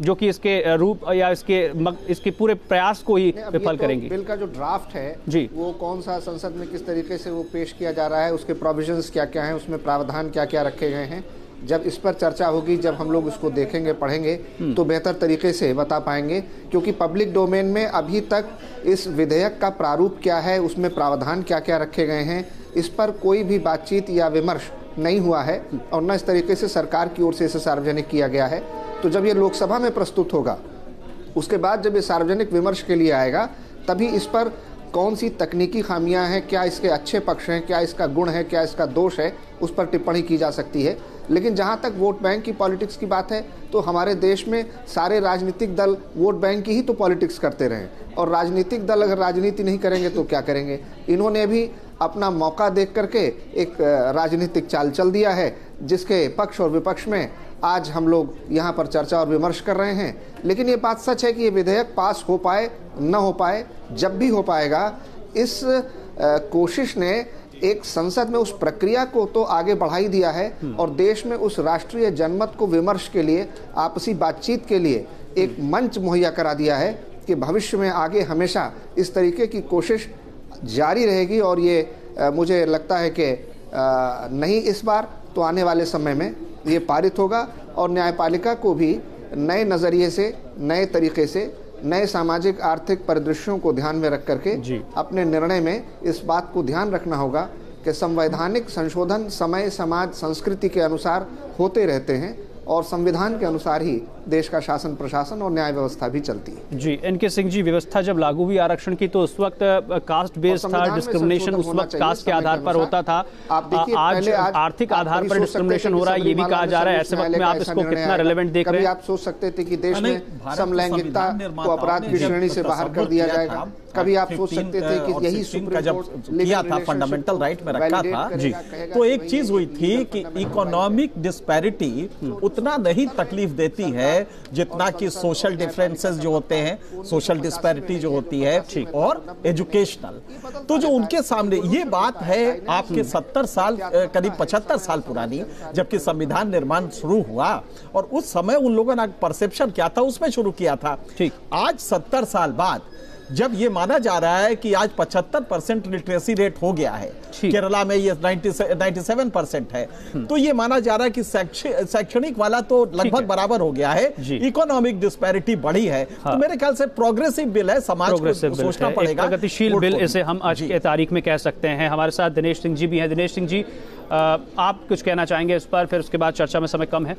[SPEAKER 1] जो कि इसके रूप या इसके मग, इसके पूरे प्रयास को ही विफल तो करेंगी?
[SPEAKER 8] बिल का जो ड्राफ्ट है
[SPEAKER 1] जी।
[SPEAKER 8] वो कौन सा संसद में किस तरीके से वो पेश किया जा रहा है उसके प्रोविजंस क्या क्या हैं उसमें प्रावधान क्या क्या रखे गए हैं जब इस पर चर्चा होगी जब हम लोग उसको देखेंगे पढ़ेंगे हम्म। तो बेहतर तरीके से बता पाएँगे क्योंकि पब्लिक डोमेन में अभी तक इस विधेयक का प्रारूप क्या है उसमें प्रावधान क्या क्या रखे गए हैं इस पर कोई भी बातचीत या विमर्श नहीं हुआ है और न इस तरीके से सरकार की ओर से इसे सार्वजनिक किया गया है तो जब ये लोकसभा में प्रस्तुत होगा उसके बाद जब ये सार्वजनिक विमर्श के लिए आएगा तभी इस पर कौन सी तकनीकी खामियाँ हैं क्या इसके अच्छे पक्ष हैं क्या इसका गुण है क्या इसका दोष है उस पर टिप्पणी की जा सकती है लेकिन जहाँ तक वोट बैंक की पॉलिटिक्स की बात है तो हमारे देश में सारे राजनीतिक दल वोट बैंक की ही तो पॉलिटिक्स करते रहे। और राजनीतिक दल अगर राजनीति नहीं करेंगे तो क्या करेंगे? इन्होंने भी अपना मौका देख करके एक राजनीतिक चाल चल दिया है, जिसके पक्ष और विपक्ष में आज हम लोग यहाँ पर चर्चा और विमर्श कर रहे हैं। लेकिन ये बात सच है कि ये विधेयक पास हो पाए, न हो पाए, जब भी हो पाएगा, इस कोशिश ने एक संसद में उस प्रक्रिया को तो आगे बढ़ा ही दिया है और देश में उस राष्ट्रीय जनमत को विमर्श के लिए आपसी बातचीत के लिए एक मंच मुहैया करा दिया है कि भविष्य में आगे हमेशा इस तरीके की कोशिश जारी रहेगी। और ये आ, मुझे लगता है कि नहीं इस बार तो आने वाले समय में ये पारित होगा। और न्यायपालिका को भी नए नज़रिए से नए तरीके से नए सामाजिक आर्थिक परिदृश्यों को ध्यान में रख करके अपने निर्णय में इस बात को ध्यान रखना होगा कि संवैधानिक संशोधन समय समाज संस्कृति के अनुसार होते रहते हैं। और संविधान के अनुसार ही देश का शासन प्रशासन और न्याय व्यवस्था भी चलती है।
[SPEAKER 1] जी एन के सिंह जी व्यवस्था जब लागू हुई आरक्षण की तो उस वक्त कास्ट बेस्ड था डिस्क्रिमिनेशन उस वक्त कास्ट के आधार पर होता था।
[SPEAKER 8] आप
[SPEAKER 1] आज आर्थिक आधार पर डिस्क्रिमिनेशन हो रहा है ये भी कहा जा रहा है ऐसे वक्त में आप इसको कितना रिलेवेंट देख रहे हैं?
[SPEAKER 8] आप सोच सकते थे कि देश में समलैंगिकता को अपराध की श्रेणी से बाहर कर दिया जाएगा। कभी आप सोच सकते थे कि यही सुप्रीम
[SPEAKER 6] जब किया था फंडामेंटल राइट में रखा था जी तो एक चीज़ हुई थी कि इकोनॉमिक डिस्पैरिटी उतना नहीं तकलीफ़ देती है जितना कि सोशल डिफरेंसेस जो होते हैं सोशल डिस्पैरिटी जो होती है ठीक और एजुकेशनल तो जो उनके सामने ये बात है आपके सत्तर साल करीब पचहत्तर साल पुरानी जबकि संविधान निर्माण शुरू हुआ और उस समय उन लोगों ने परसेप्शन क्या था उसमें शुरू किया था। ठीक। आज सत्तर साल बाद जब ये माना जा रहा है कि आज 75 परसेंट लिटरेसी रेट हो गया है। केरला में ये 97 परसेंट है। हम्म। तो ये माना जा रहा है कि शैक्षणिक वाला तो लगभग बराबर हो गया है। इकोनॉमिक डिस्पैरिटी बढ़ी है। हाँ। तो हाँ। मेरे ख्याल से प्रोग्रेसिव बिल है समाज को सोचना पड़ेगा।
[SPEAKER 1] प्रगतिशील बिल इसे हम आज की तारीख में कह सकते हैं। हमारे साथ दिनेश सिंह जी भी हैं। दिनेश सिंह जी आप कुछ कहना चाहेंगे इस पर फिर उसके बाद चर्चा में समय कम है।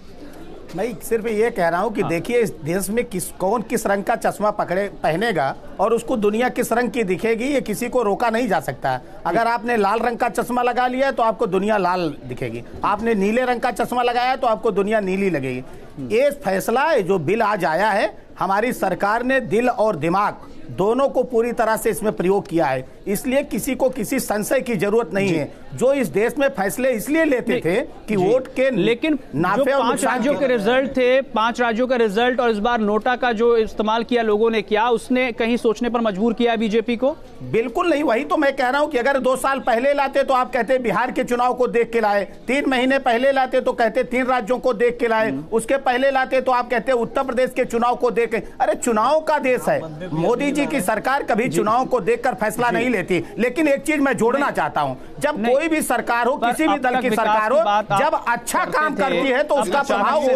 [SPEAKER 10] मैं सिर्फ़ ये कह रहा हूँ कि हाँ। देखिए इस देश में किस कौन किस रंग का चश्मा पकड़े पहनेगा और उसको दुनिया किस रंग की दिखेगी ये किसी को रोका नहीं जा सकता अगर आपने लाल रंग का चश्मा लगा लिया तो आपको दुनिया लाल दिखेगी आपने नीले रंग का चश्मा लगाया तो आपको दुनिया नीली लगेगी। ये फैसला जो बिल आज आया है हमारी सरकार ने दिल और दिमाग दोनों को पूरी तरह से इसमें प्रयोग किया है इसलिए किसी को किसी संशय की ज़रूरत नहीं है। जो इस देश में फैसले इसलिए लेते थे कि वोट के
[SPEAKER 1] लेकिन नाफे जो पाँच राज्यों के रिज़ल्ट थे पाँच राज्यों का रिज़ल्ट और इस बार नोटा का जो इस्तेमाल किया लोगों ने किया उसने कहीं सोचने पर मजबूर किया बीजेपी को?
[SPEAKER 10] बिल्कुल नहीं वही तो मैं कह रहा हूँ कि अगर दो साल पहले लाते तो आप कहते बिहार के चुनाव को देख के लाए तीन महीने पहले लाते तो कहते तीन राज्यों को देख के लाए हम्म। उसके पहले लाते तो आप कहते उत्तर प्रदेश के चुनाव को देख अरे चुनाव का देश है। मोदी जी की सरकार कभी चुनाव को देखकर फैसला नहीं लेती लेकिन एक चीज़ मैं जोड़ना चाहता हूँ जब कोई भी सरकार हो किसी भी दल की सरकार हो जब अच्छा काम करती है तो उसका प्रभाव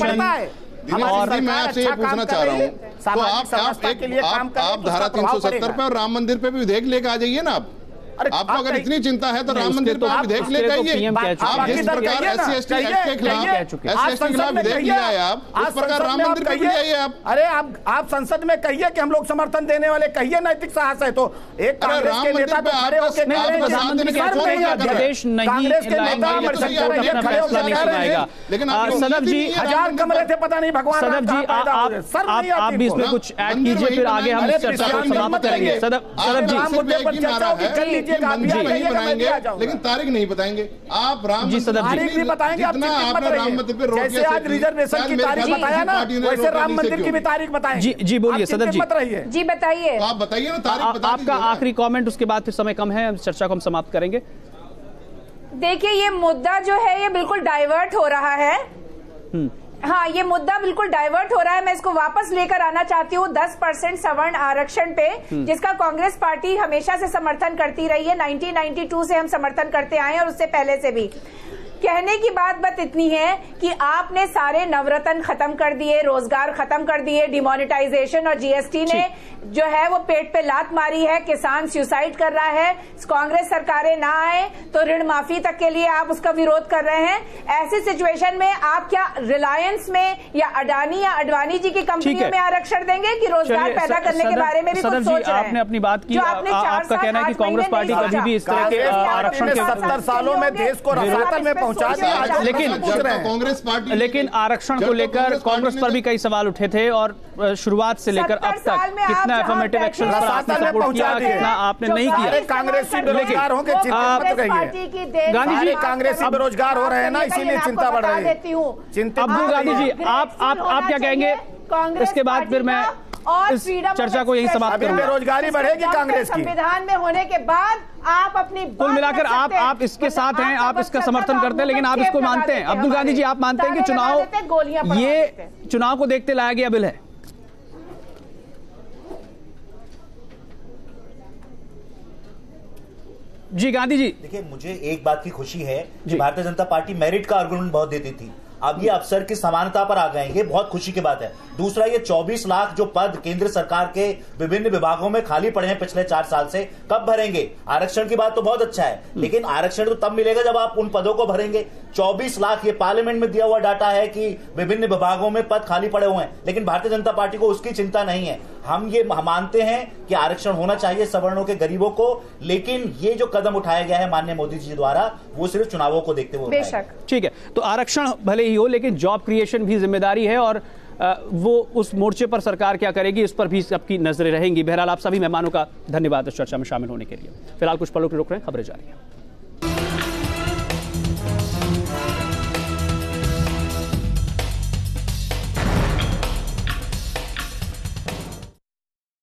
[SPEAKER 10] पड़ता है।
[SPEAKER 13] और मैं आपसे ये अच्छा पूछना चाह रहा हूँ तो आप आप एक आप, आप धारा तीन सौ सत्तर पे और राम मंदिर पे भी विधेयक लेकर आ जाइए ना आप। आपको अगर इतनी चिंता है तो राम मंदिर तो विधेयक लेकर आइए। आप जिस प्रकार S C S T act के खिलाफ टी खिलाफ विधेयक लिया है आप। उस प्रकार राम मंदिर पे भी आइए आप।
[SPEAKER 10] अरे आप आप संसद में कहिए कि हम लोग समर्थन देने वाले कहिए नैतिक साहस है तो एक कांग्रेस के नेता तो खड़े होकर लेकिन सदब जी हज़ार कमरे थे पता नहीं भगवान
[SPEAKER 1] सदब जी आप भी इसमें कुछ ऐड कीजिए फिर आगे हम चर्चा को समाप्त करेंगे सदब जी
[SPEAKER 13] मुद्दे पर चर्चा होगी लेकिन तारीख नहीं बताएँगे। आप राम
[SPEAKER 10] जी तारीख नहीं बताएँगे आप राम मंदिर पे जैसे आज रिजर्वेशन की तारीख बताया ना वैसे राम मंदिर की भी तारीख बताएँ।
[SPEAKER 1] जी जी बोलिए सदर जी।
[SPEAKER 7] जी बताइए।
[SPEAKER 13] तो आप बताइए ना तारीख
[SPEAKER 1] आपका आखिरी कमेंट उसके बाद फिर समय कम है चर्चा को हम समाप्त करेंगे।
[SPEAKER 7] देखिए ये मुद्दा जो है ये बिल्कुल डाइवर्ट हो रहा है। हम्म। हाँ ये मुद्दा बिल्कुल डाइवर्ट हो रहा है। मैं इसको वापस लेकर आना चाहती हूँ 10 परसेंट सवर्ण आरक्षण पे हम्म। जिसका कांग्रेस पार्टी हमेशा से समर्थन करती रही है। 1992 से हम समर्थन करते आए और उससे पहले से भी। कहने की बात बत इतनी है कि आपने सारे नवरत्न खत्म कर दिए रोज़गार खत्म कर दिए डिमोनिटाइजेशन और जीएसटी ने जो है वो पेट पे लात मारी है किसान सुसाइड कर रहा है कांग्रेस सरकारें ना आए तो ऋण माफ़ी तक के लिए आप उसका विरोध कर रहे हैं। ऐसी सिचुएशन में आप क्या रिलायंस में या अडानी या अडवाणी जी की कंपनियों में आरक्षण देंगे कि रोज़गार पैदा करने के बारे में भी कुछ सोच रहे
[SPEAKER 1] आपने अपनी बात की आपने आपका कहना है कि कांग्रेस पार्टी कभी भी इस तरह के आरक्षण के
[SPEAKER 10] सत्तर सालों में देश को में पहुँचा दिया
[SPEAKER 1] लेकिन कांग्रेस पार्टी लेकिन आरक्षण को लेकर कांग्रेस पर भी कई सवाल उठे थे और शुरुआत से लेकर अब तक कितना एफर्मेटिव एक्शन आपने सपोर्ट किया कितना आपने नहीं किया?
[SPEAKER 10] कांग्रेसी बेरोजगार होंगे गांधी
[SPEAKER 1] जी
[SPEAKER 10] कांग्रेस बेरोजगार हो रहे हैं ना इसीलिए चिंता बढ़ रही है।
[SPEAKER 1] अब्दुल गांधी जी आप आप आप क्या कहेंगे? इसके बाद फिर मैं
[SPEAKER 7] और
[SPEAKER 1] इस चर्चा को यही समाप्त करूँगा।
[SPEAKER 10] बेरोजगारी बढ़ेगी कांग्रेस की।
[SPEAKER 7] संविधान में होने के बाद आप अपनी
[SPEAKER 1] कुल मिलाकर आप आप इसके साथ हैं आप इसका समर्थन करते हैं लेकिन आप इसको मानते हैं। अब्दुल गांधी जी आप मानते हैं कि चुनाव ये चुनाव को देखते लाया गया बिल है जी गांधी जी।
[SPEAKER 12] देखिए मुझे एक बात की खुशी है कि भारतीय जनता पार्टी मेरिट का आर्गुमेंट बहुत देती थी। अब ये अफसर की समानता पर आ गए ये बहुत खुशी की बात है। दूसरा, ये 24 लाख जो पद केंद्र सरकार के विभिन्न विभागों में खाली पड़े हैं पिछले चार साल से, कब भरेंगे? आरक्षण की बात तो बहुत अच्छा है, लेकिन आरक्षण तो तब मिलेगा जब आप उन पदों को भरेंगे। 24 लाख ये पार्लियामेंट में दिया हुआ डाटा है कि विभिन्न विभागों में पद खाली पड़े हुए हैं लेकिन भारतीय जनता पार्टी को उसकी चिंता नहीं है। हम ये मानते हैं कि आरक्षण होना चाहिए सवर्णों के गरीबों को लेकिन ये जो कदम उठाया गया है माननीय मोदी जी द्वारा वो सिर्फ़ चुनावों को देखते हुए
[SPEAKER 7] बेशक।
[SPEAKER 1] ठीक है तो आरक्षण भले ही हो लेकिन जॉब क्रिएशन भी ज़िम्मेदारी है और वो उस मोर्चे पर सरकार क्या करेगी इस पर भी सबकी नज़रें रहेंगी। बहरहाल आप सभी मेहमानों का धन्यवाद इस चर्चा में शामिल होने के लिए। फ़िलहाल कुछ पलों के रुक रहे हैं खबरें जारी हैं।